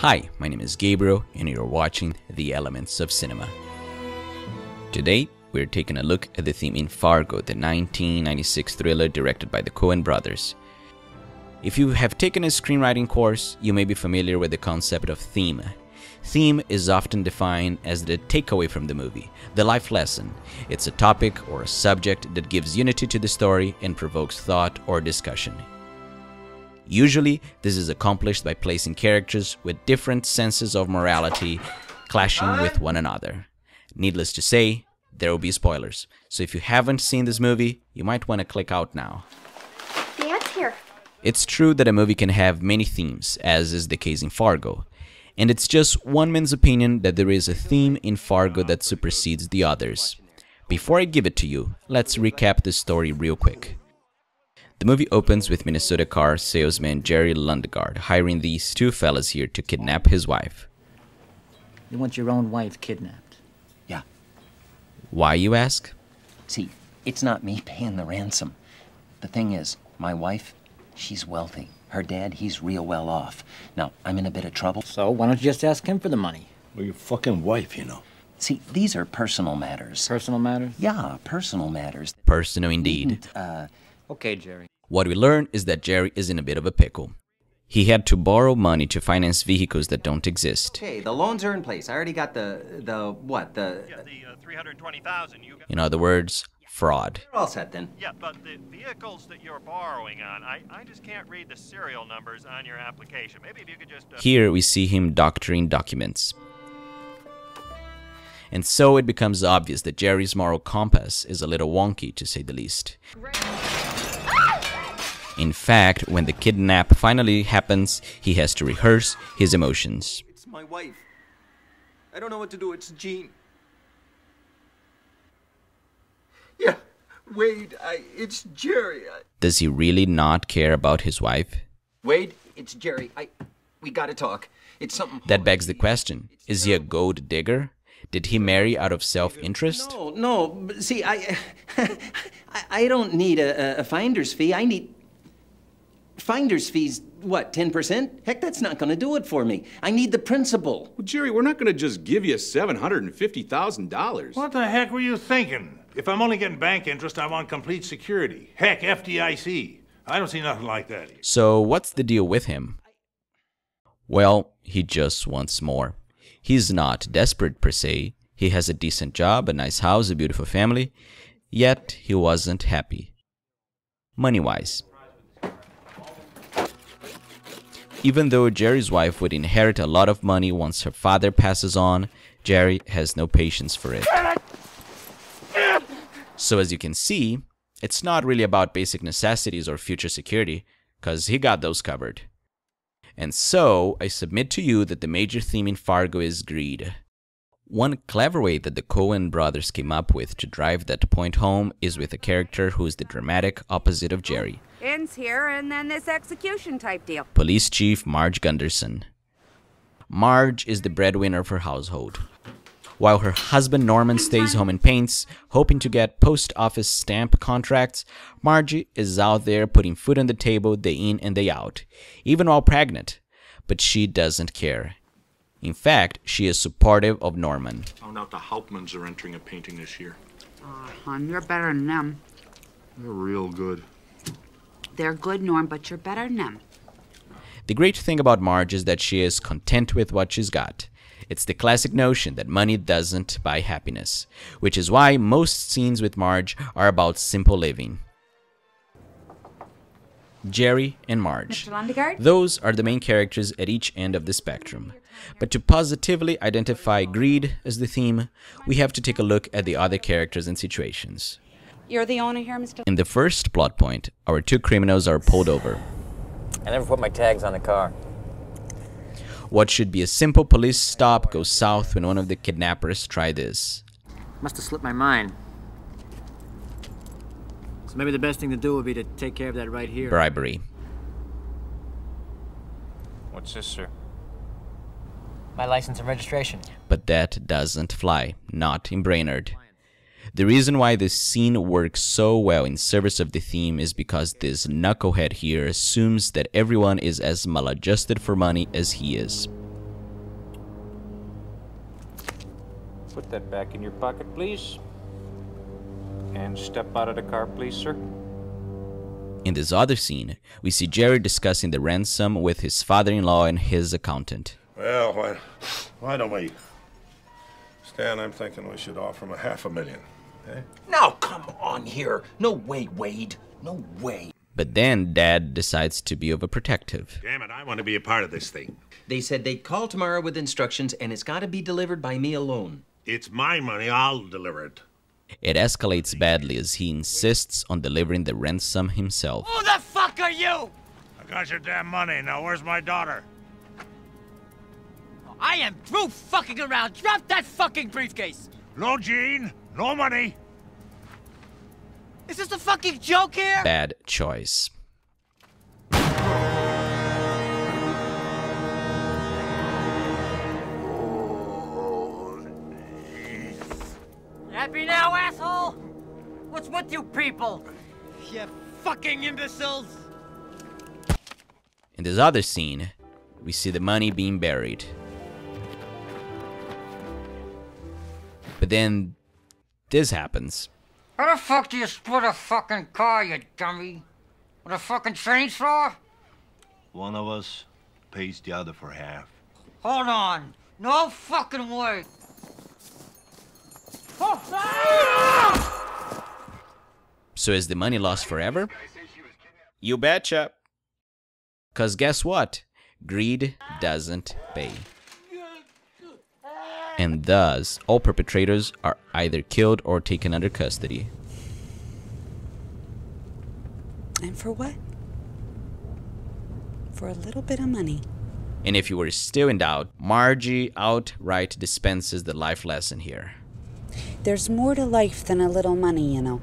Hi, my name is Gabriel, and you're watching The Elements of Cinema. Today, we're taking a look at the theme in Fargo, the 1996 thriller directed by the Coen brothers. If you have taken a screenwriting course, you may be familiar with the concept of theme. Theme is often defined as the takeaway from the movie, the life lesson. It's a topic or a subject that gives unity to the story and provokes thought or discussion. Usually, this is accomplished by placing characters with different senses of morality clashing with one another. Needless to say, there will be spoilers, so if you haven't seen this movie, you might want to click out now. Dad's here. It's true that a movie can have many themes, as is the case in Fargo. And it's just one man's opinion that there is a theme in Fargo that supersedes the others. Before I give it to you, let's recap the story real quick. The movie opens with Minnesota car salesman Jerry Lundegaard hiring these two fellas here to kidnap his wife. You want your own wife kidnapped. Yeah. Why, you ask? See, it's not me paying the ransom. The thing is, my wife, she's wealthy. Her dad, he's real well off. Now, I'm in a bit of trouble. So why don't you just ask him for the money? Well, your fucking wife, you know. See, these are personal matters. Personal matters? yeah, personal matters. Personal indeed. Uh, Okay, Jerry. What we learn is that Jerry is in a bit of a pickle. He had to borrow money to finance vehicles that don't exist. okay, the loans are in place. I already got the, the, what, the... Yeah, the uh, 320,000 you got. In other words, fraud. We're all set then. Yeah, but the vehicles that you're borrowing on, I, I just can't read the serial numbers on your application. Maybe if you could just. Uh, Here we see him doctoring documents. And so it becomes obvious that Jerry's moral compass is a little wonky, to say the least. In fact, when the kidnap finally happens, he has to rehearse his emotions. It's my wife. I don't know what to do. It's Jean. Yeah, Wade. I. It's Jerry. I, Does he really not care about his wife? Wade, it's Jerry. I. We gotta talk. It's something. That begs the question is he a gold digger? Did he marry out of self interest? No, no. but See, I, I, I don't need a, a- a finder's fee. I need. Finder's fees, what, 10%? Heck, that's not going to do it for me. I need the principal. Well, Jerry, we're not going to just give you $750,000. What the heck were you thinking? If I'm only getting bank interest, I want complete security. Heck, FDIC. I don't see nothing like that here. So, what's the deal with him? Well, he just wants more. He's not desperate per se. He has a decent job, a nice house, a beautiful family. Yet, he wasn't happy. Money wise. Even though Jerry's wife would inherit a lot of money once her father passes on, Jerry has no patience for it. So, as you can see, it's not really about basic necessities or future security, because he got those covered. And so, I submit to you that the major theme in Fargo is greed. One clever way that the Coen brothers came up with to drive that point home is with a character who is the dramatic opposite of Jerry Ends here, and then this execution type deal. Police Chief Marge Gunderson. Marge is the breadwinner of her household. While her husband Norman stays home and paints, hoping to get post office stamp contracts, Margie is out there putting food on the table day in and day out, even while pregnant. But she doesn't care. In fact, she is supportive of Norman. Found out the Hautmans are entering a painting this year. Hon, you're better than them. They're real good. They're good, Norm, but you're better than them. The great thing about Marge is that she is content with what she's got. It's the classic notion that money doesn't buy happiness, which is why most scenes with Marge are about simple living. Jerry and Marge. Mr. Those are the main characters at each end of the spectrum. But to positively identify greed as the theme, we have to take a look at the other characters and situations. You're the owner here, Mr. In the first plot point, our two criminals are pulled over. I never put my tags on the car. What should be a simple police stop goes south when one of the kidnappers try this. Must have slipped my mind. So maybe the best thing to do would be to take care of that right here. Bribery. What's this, sir? my license and registration. But that doesn't fly, not in Brainerd. The reason why this scene works so well in service of the theme is because this knucklehead here assumes that everyone is as maladjusted for money as he is. Put that back in your pocket, please. And step out of the car, please, sir. In this other scene, we see Jerry discussing the ransom with his father in law and his accountant. Well, why, why don't we? Stan, I'm thinking we should offer him a half a million. Eh? Now, come on here. No way, Wade. No way. But then Dad decides to be overprotective. Damn it, I want to be a part of this thing. They said they'd call tomorrow with instructions, and it's got to be delivered by me alone. It's my money. I'll deliver it. It escalates badly as he insists on delivering the ransom himself. Who the fuck are you? I got your damn money. Now, where's my daughter? I am through fucking around. Drop that fucking briefcase. No, Jean. No money. Is this a fucking joke here? Bad choice. Happy now, asshole? What's with you people? You fucking imbeciles! In this other scene, we see the money being buried. Then this happens. How the fuck do you split a fucking car, you dummy? With a fucking chainsaw? One of us pays the other for half. Hold on. No fucking way. So is the money lost forever? You betcha. Cause guess what? Greed doesn't pay. And thus, all perpetrators are either killed or taken under custody. And for what? For a little bit of money. And if you were still in doubt, Margie outright dispenses the life lesson here. There's more to life than a little money, you know.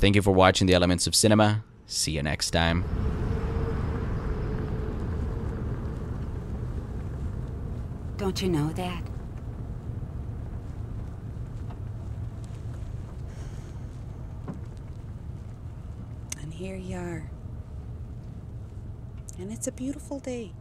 Thank you for watching the Elements of Cinema. See you next time. Don't you know that? And here you are. And it's a beautiful day.